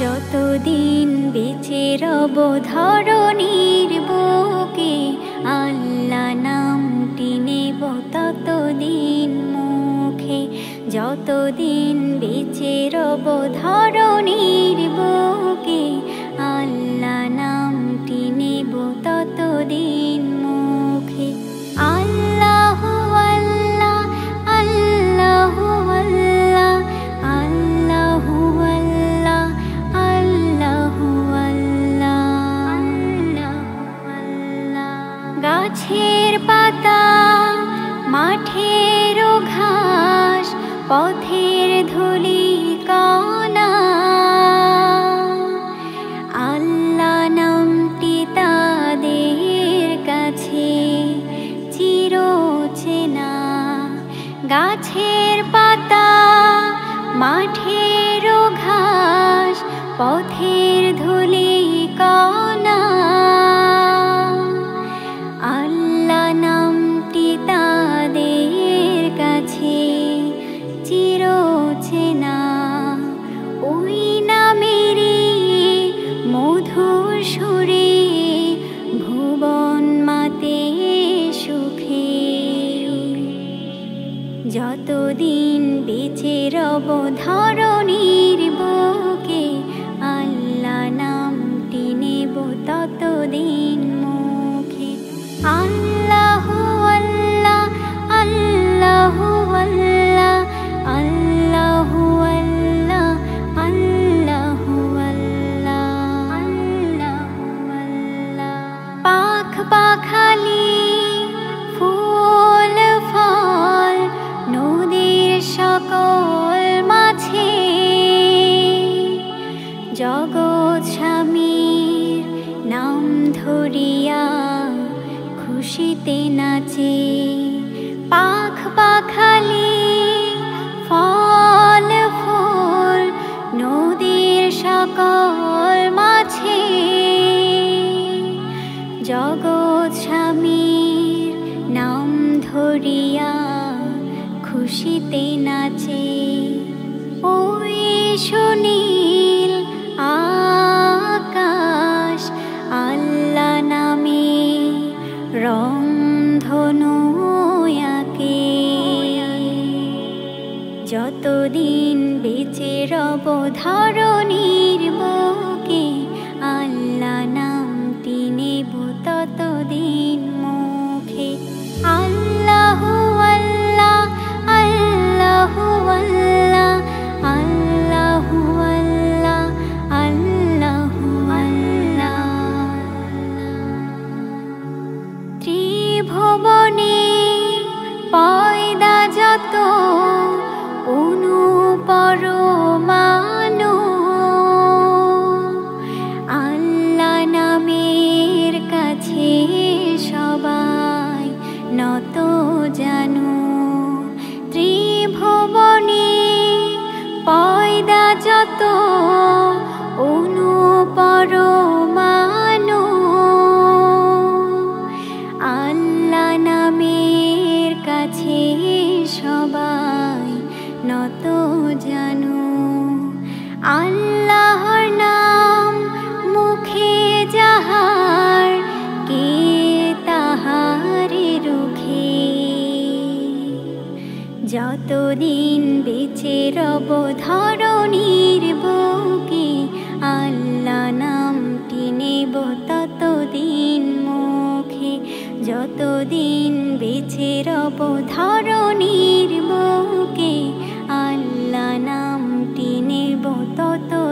যতদিন বেঁচে রব ধরণীর বুকে, আল্লাহ নামটি নেব ততদিন মুখে। যতদিন বেঁচে রব ধরণীর বুকে গাছের পাতা মাঠের ঘাস পথের ধুলি চিরচেনা গাছের পাতা মাঠের ঘাস পথের যতদিন বেঁচে রব ধরণীর বুকে, আল্লাহ নামটি নেব ততদিন মুখে। আল্লাহ আল্লাহ আল্লাহ আল্লাহ আল্লাহ আল্লাহ আল্লাহ আল্লাহ আল্লাহ পাখ পাখালি সকল মাছে জগৎ স্বামীর নাম ধরিয়া খুশিতে নাচে। পাখ পাখালি, ফল ফুল, নদীর সকল মাছে জগৎ স্বামীর নাম ধরিয়া খুশিতে নাচে। ওই সুনীল আকাশ আল্লাহ নামে রং ধনুয়াকে যতদিন বেঁচে রব ধরণীর বুকে আল্লাহ যতদিন বেঁচে রব ধরণীর বুকে, আল্লাহ নামটি নেব ততদিন মুখে। যতদিন বেঁচে রব ধরণীর বুকে, আল্লাহ নামটি নেব ততদিন